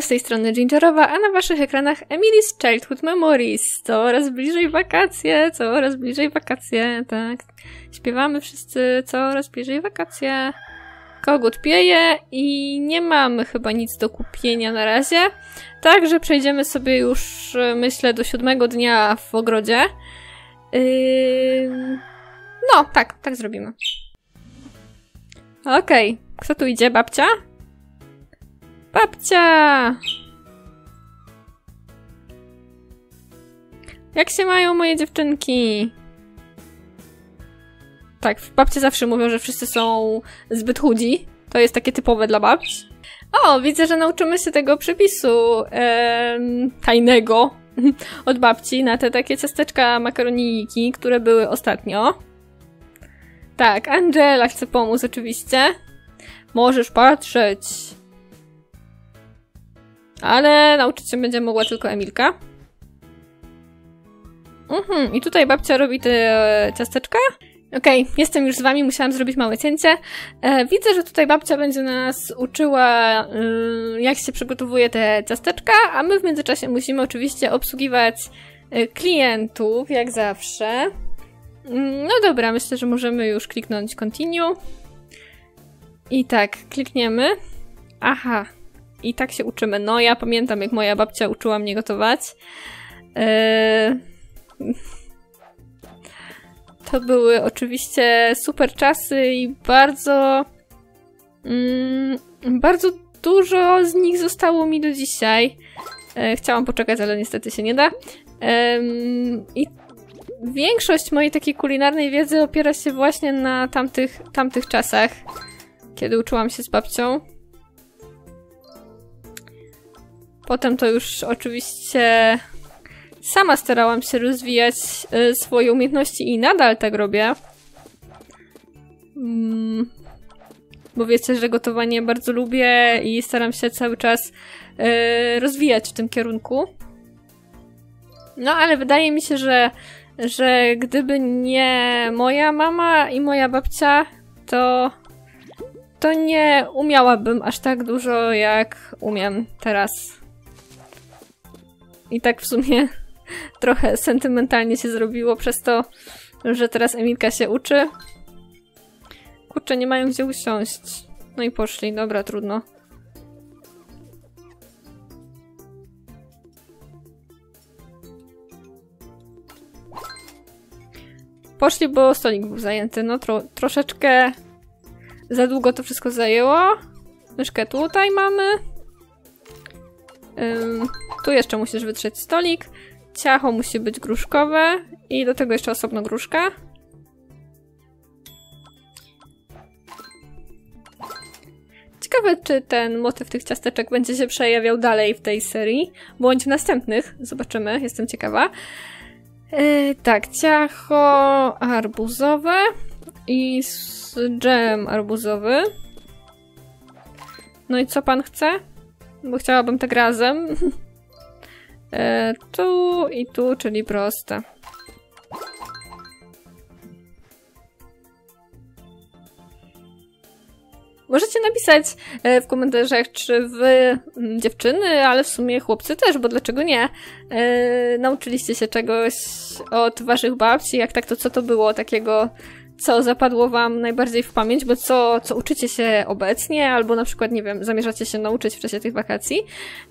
Z tej strony Gingerowa, a na waszych ekranach Emily's Childhood Memories. Coraz bliżej wakacje, coraz bliżej wakacje, tak. Śpiewamy wszyscy, coraz bliżej wakacje. Kogut pieje i nie mamy chyba nic do kupienia na razie. Także przejdziemy sobie już, myślę, do siódmego dnia w ogrodzie. Yy... No, tak, tak zrobimy. Okej, okay. kto tu idzie? Babcia? Babcia! Jak się mają moje dziewczynki? Tak, babcie zawsze mówią, że wszyscy są zbyt chudzi. To jest takie typowe dla babci. O, widzę, że nauczymy się tego przepisu tajnego od babci na te takie ciasteczka makaroniki, które były ostatnio. Tak, Angela chce pomóc oczywiście. Możesz patrzeć. Ale nauczyć się będzie mogła tylko Emilka. Mhm, i tutaj babcia robi te ciasteczka. Okej, okay, jestem już z wami, musiałam zrobić małe cięcie. E, widzę, że tutaj babcia będzie nas uczyła, y, jak się przygotowuje te ciasteczka, a my w międzyczasie musimy oczywiście obsługiwać y, klientów, jak zawsze. Mm, no dobra, myślę, że możemy już kliknąć continue. I tak, klikniemy. Aha, i tak się uczymy. No, ja pamiętam, jak moja babcia uczyła mnie gotować. Eee... To były oczywiście super czasy i bardzo. Mm, bardzo dużo z nich zostało mi do dzisiaj. E, chciałam poczekać, ale niestety się nie da. E, I większość mojej takiej kulinarnej wiedzy opiera się właśnie na tamtych, tamtych czasach, kiedy uczyłam się z babcią. Potem to już oczywiście sama starałam się rozwijać y, swoje umiejętności i nadal tak robię. Mm, bo wiecie, że gotowanie bardzo lubię i staram się cały czas y, rozwijać w tym kierunku. No ale wydaje mi się, że, że gdyby nie moja mama i moja babcia, to to nie umiałabym aż tak dużo, jak umiem teraz. I tak w sumie trochę sentymentalnie się zrobiło przez to, że teraz Emilka się uczy. Kurczę, nie mają gdzie usiąść. No i poszli, dobra, trudno. Poszli, bo stolik był zajęty. No tro troszeczkę za długo to wszystko zajęło. Myszkę tutaj mamy. Ym, tu jeszcze musisz wytrzeć stolik. Ciacho musi być gruszkowe i do tego jeszcze osobno gruszka. Ciekawe, czy ten motyw tych ciasteczek będzie się przejawiał dalej w tej serii, bądź w następnych. Zobaczymy, jestem ciekawa. Yy, tak, ciacho arbuzowe i dżem arbuzowy. No i co pan chce? Bo chciałabym tak razem. E, tu i tu, czyli proste. Możecie napisać e, w komentarzach, czy wy, dziewczyny, ale w sumie chłopcy też, bo dlaczego nie? E, nauczyliście się czegoś od waszych babci, jak tak to co to było takiego co zapadło wam najbardziej w pamięć, bo co, co uczycie się obecnie, albo na przykład, nie wiem, zamierzacie się nauczyć w czasie tych wakacji.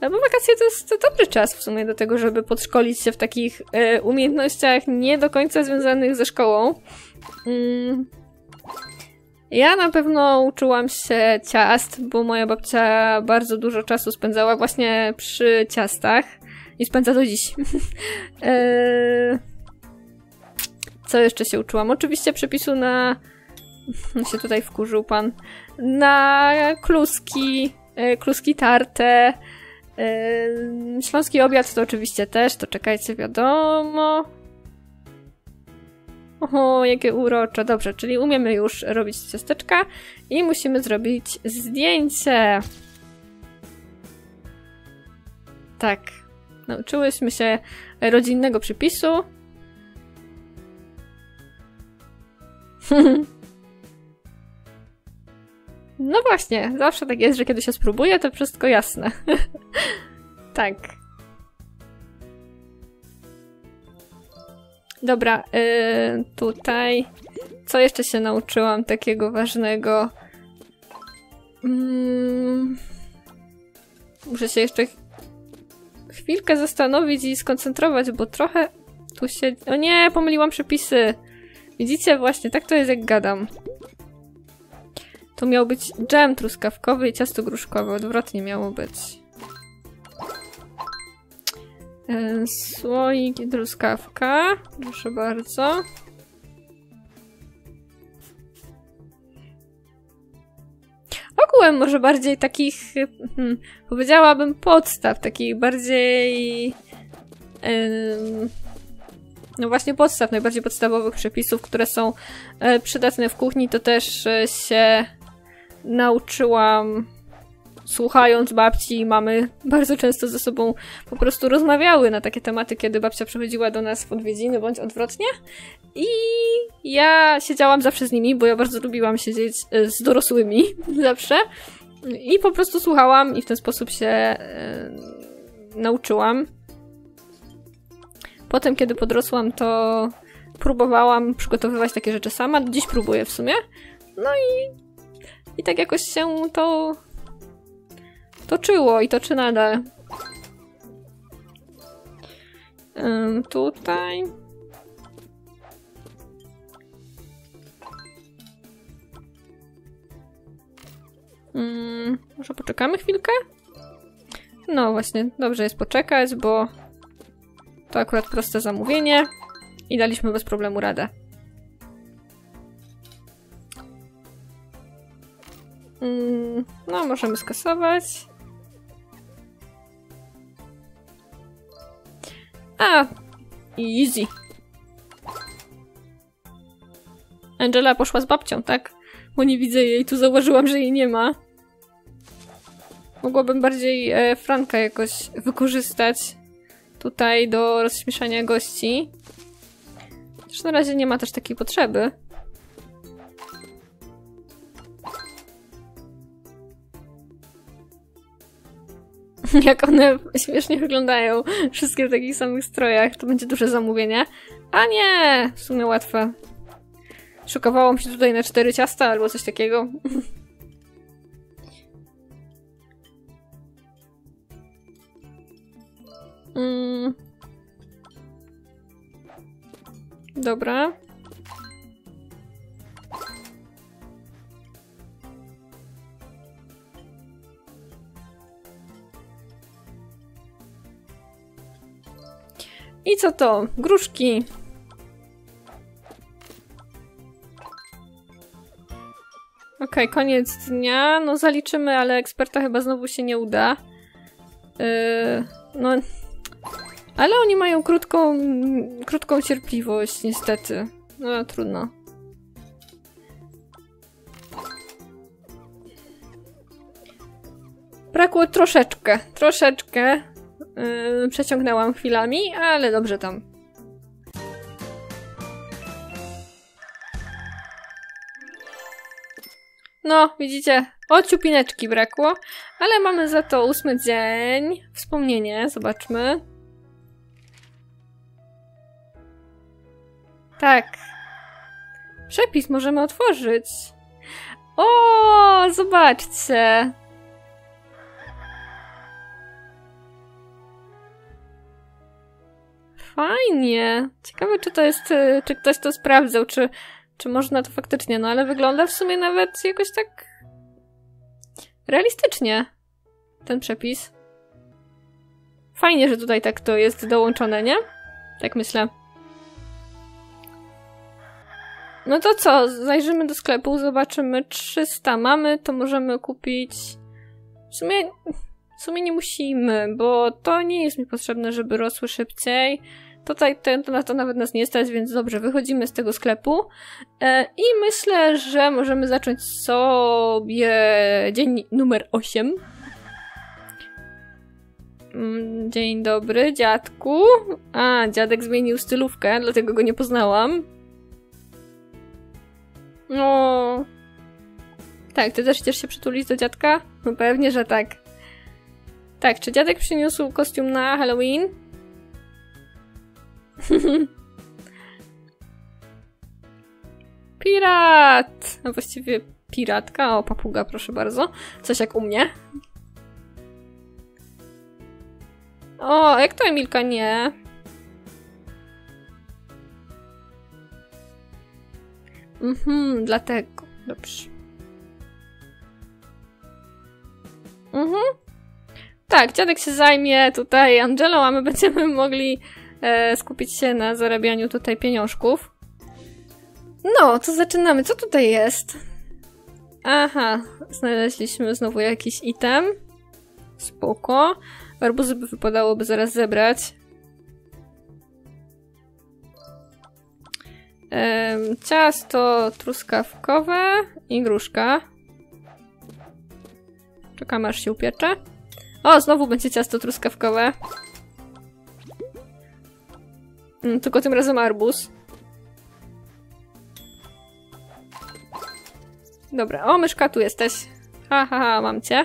Bo wakacje to jest dobry czas w sumie do tego, żeby podszkolić się w takich e, umiejętnościach nie do końca związanych ze szkołą. Mm. Ja na pewno uczyłam się ciast, bo moja babcia bardzo dużo czasu spędzała właśnie przy ciastach i spędza do dziś. e co jeszcze się uczyłam? Oczywiście przepisu na... się tutaj wkurzył pan. Na kluski, e, kluski tarte. E, śląski obiad to oczywiście też, to czekajcie, wiadomo. Oho, jakie urocze. Dobrze, czyli umiemy już robić ciasteczka i musimy zrobić zdjęcie. Tak. Nauczyłyśmy się rodzinnego przypisu. No właśnie, zawsze tak jest, że kiedy się spróbuje, to wszystko jasne. tak. Dobra, yy, tutaj. Co jeszcze się nauczyłam takiego ważnego? Mm, muszę się jeszcze chwilkę zastanowić i skoncentrować, bo trochę tu się... O nie, pomyliłam przepisy. Widzicie? Właśnie, tak to jest jak gadam. To miał być dżem truskawkowy i ciasto gruszkowe. Odwrotnie miało być. E, słoik i truskawka. Proszę bardzo. Ogółem może bardziej takich, hmm, powiedziałabym podstaw, takich bardziej... no właśnie podstaw, najbardziej podstawowych przepisów, które są e, przydatne w kuchni, to też e, się nauczyłam słuchając babci i mamy bardzo często ze sobą po prostu rozmawiały na takie tematy, kiedy babcia przychodziła do nas w odwiedziny bądź odwrotnie. I ja siedziałam zawsze z nimi, bo ja bardzo lubiłam siedzieć e, z dorosłymi zawsze. I po prostu słuchałam i w ten sposób się nauczyłam. Potem, kiedy podrosłam, to próbowałam przygotowywać takie rzeczy sama. Dziś próbuję w sumie. No i, i tak jakoś się to toczyło i toczy nadal. Um, tutaj. Um, może poczekamy chwilkę? No właśnie, dobrze jest poczekać, bo to akurat proste zamówienie i daliśmy bez problemu radę. Um, no, możemy skasować. A, easy. Angela poszła z babcią, tak? Bo nie widzę jej, tu zauważyłam, że jej nie ma. Mogłabym bardziej e, Franka jakoś wykorzystać tutaj do rozśmieszania gości. Chociaż na razie nie ma też takiej potrzeby. jak one śmiesznie wyglądają. Wszystkie w takich samych strojach. To będzie duże zamówienie. A nie! W sumie łatwe. Szukowałam się tutaj na cztery ciasta albo coś takiego. mm. Dobra. I co to? Gruszki. Okay, koniec dnia. No zaliczymy, ale eksperta chyba znowu się nie uda. Yy, no... Ale oni mają krótką, krótką cierpliwość, niestety. No, trudno. Brakło troszeczkę, troszeczkę. Yy, przeciągnęłam chwilami, ale dobrze tam. No, widzicie, ciupineczki brakło, ale mamy za to ósmy dzień. Wspomnienie, zobaczmy. Tak. Przepis możemy otworzyć. O, zobaczcie. Fajnie. Ciekawe, czy to jest, y, czy ktoś to sprawdzał, czy, czy można to faktycznie, no ale wygląda w sumie nawet jakoś tak realistycznie ten przepis. Fajnie, że tutaj tak to jest dołączone, nie? Tak myślę. No to co? Zajrzymy do sklepu, zobaczymy 300 mamy, to możemy kupić... W sumie w sumie nie musimy, bo to nie jest mi potrzebne, żeby rosły szybciej. Tutaj to, na to nawet nas nie stać, więc dobrze, wychodzimy z tego sklepu. E, I myślę, że możemy zacząć sobie dzień numer 8. Mm, dzień dobry, dziadku. A, dziadek zmienił stylówkę, dlatego go nie poznałam. No. Tak, ty też chcesz się przytulić do dziadka? No pewnie, że tak. Tak, czy dziadek przyniósł kostium na Halloween? Pirat! A właściwie piratka. O, papuga, proszę bardzo. Coś jak u mnie. O, jak to Emilka nie? Mhm, dlatego. Dobrze. Mhm. Tak, dziadek się zajmie tutaj Angelą, a my będziemy mogli e, skupić się na zarabianiu tutaj pieniążków. No, to zaczynamy. Co tutaj jest? Aha, znaleźliśmy znowu jakiś item. Spoko. Arbuzy by wypadałoby zaraz zebrać. Ciasto truskawkowe i gruszka. Czekam aż się upiecze. O, znowu będzie ciasto truskawkowe. Mm, tylko tym razem arbuz. Dobra, o myszka, tu jesteś. Ha, ha, ha, mam cię.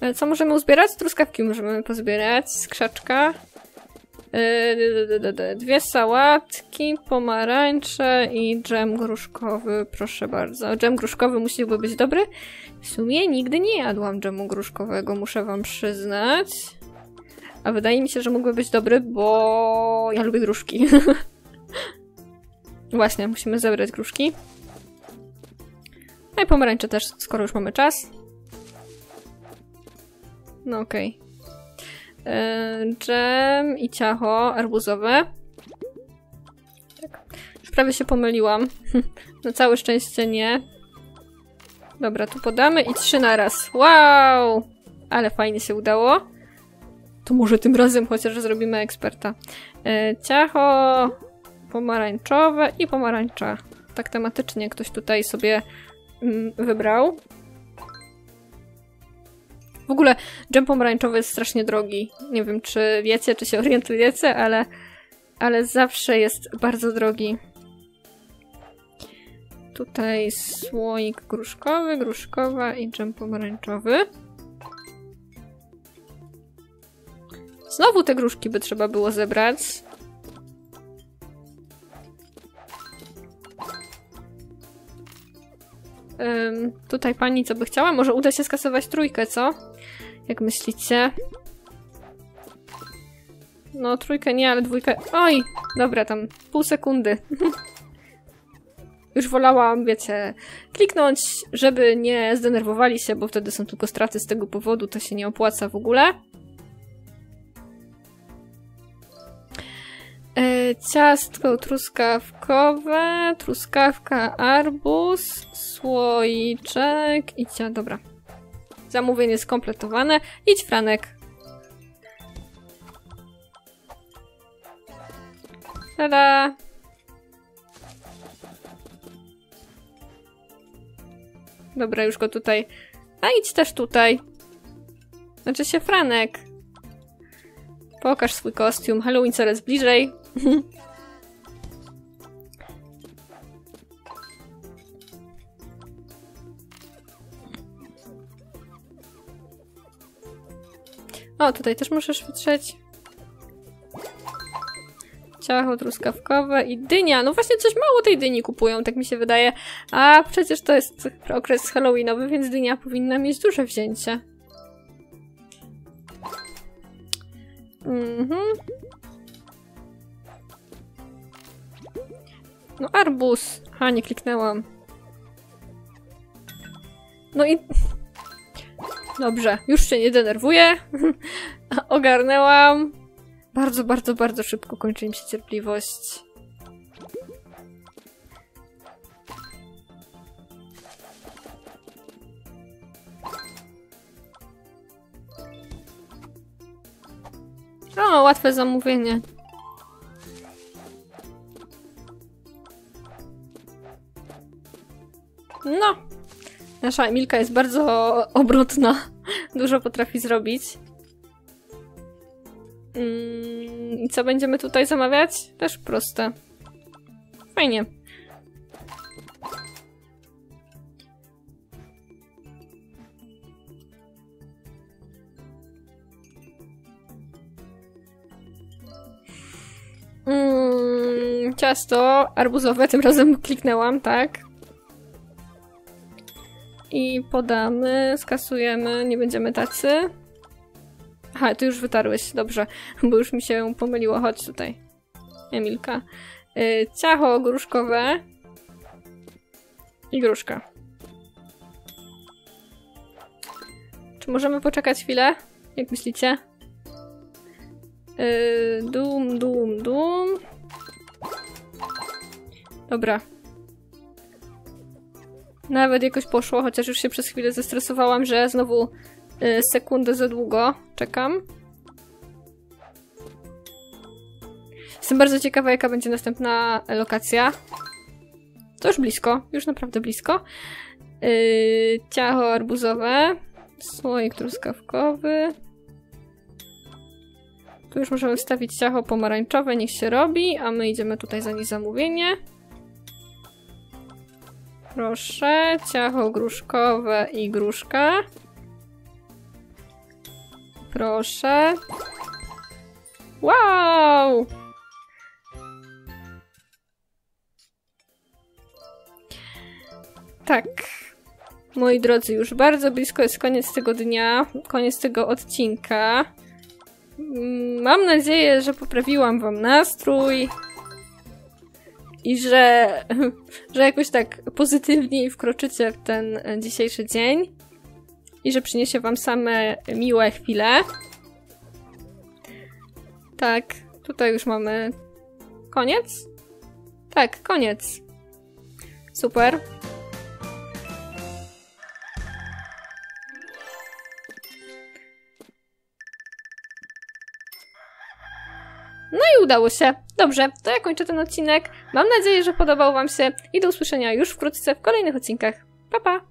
E, co możemy uzbierać? Truskawki możemy pozbierać. Skrzaczka. Yy, dwie sałatki, pomarańcze i dżem gruszkowy, proszę bardzo. Dżem gruszkowy musiałby być dobry. W sumie nigdy nie jadłam dżemu gruszkowego, muszę wam przyznać. A wydaje mi się, że mógłby być dobry, bo ja lubię gruszki. Właśnie, musimy zebrać gruszki. No i pomarańcze też, skoro już mamy czas. No okej. Okay. Dżem i ciacho arbuzowe. Prawie się pomyliłam. Na całe szczęście nie. Dobra, tu podamy i trzy na raz. Wow! Ale fajnie się udało. To może tym razem chociaż zrobimy eksperta. E, ciacho pomarańczowe i pomarańcza. Tak tematycznie ktoś tutaj sobie mm, wybrał. W ogóle dżem pomarańczowy jest strasznie drogi. Nie wiem, czy wiecie, czy się orientujecie, ale, ale zawsze jest bardzo drogi. Tutaj słoik gruszkowy, gruszkowa i dżem pomarańczowy. Znowu te gruszki by trzeba było zebrać. Tutaj pani co by chciała? Może uda się skasować trójkę, co? Jak myślicie? No, trójkę nie, ale dwójkę... Oj! Dobra, tam pół sekundy. Już wolałam, wiecie, kliknąć, żeby nie zdenerwowali się, bo wtedy są tylko straty z tego powodu, to się nie opłaca w ogóle. E, ciastko truskawkowe, truskawka, arbuz, słoiczek i cia... Dobra. Zamówienie skompletowane. Idź, Franek. Tada! Dobra, już go tutaj... A idź też tutaj. Znaczy się Franek. Pokaż swój kostium. Halloween coraz bliżej. O, tutaj też możesz wytrzeć. Ciacho truskawkowe i dynia. No właśnie coś mało tej dyni kupują, tak mi się wydaje. A przecież to jest okres halloweenowy, więc dynia powinna mieć duże wzięcie. Mhm. No arbuz. A, nie kliknęłam. No i... Dobrze, już się nie denerwuję. Ogarnęłam. Bardzo, bardzo, bardzo szybko kończy mi się cierpliwość. O, łatwe zamówienie. No. Nasza Emilka jest bardzo obrotna. Dużo potrafi zrobić. Mm, I co będziemy tutaj zamawiać? Też proste. Fajnie. Mm, ciasto arbuzowe, tym razem kliknęłam, tak? I podamy, skasujemy, nie będziemy tacy. Aha, ty już wytarłeś, dobrze, bo już mi się pomyliło. Chodź tutaj, Emilka. Yy, ciacho gruszkowe i gruszka. Czy możemy poczekać chwilę? Jak myślicie? Yy, dum, dum, dum. Dobra. Nawet jakoś poszło, chociaż już się przez chwilę zestresowałam, że znowu yy, sekundę za długo czekam. Jestem bardzo ciekawa, jaka będzie następna lokacja. To już blisko, już naprawdę blisko. Yy, ciacho arbuzowe. Słoik truskawkowy. Tu już możemy wstawić ciacho pomarańczowe, niech się robi, a my idziemy tutaj za nie zamówienie. Proszę, ciacho gruszkowe i gruszka. Proszę. Wow! Tak. Moi drodzy, już bardzo blisko jest koniec tego dnia, koniec tego odcinka. Mm, Mam nadzieję, że poprawiłam wam nastrój i że, że jakoś tak pozytywniej wkroczycie w ten e, dzisiejszy dzień i że przyniesie wam same miłe chwile. Tak, tutaj już mamy koniec? Tak, koniec. Super. No i udało się. Dobrze, to ja kończę ten odcinek. Mam nadzieję, że podobał Wam się i do usłyszenia już wkrótce w kolejnych odcinkach. Pa pa!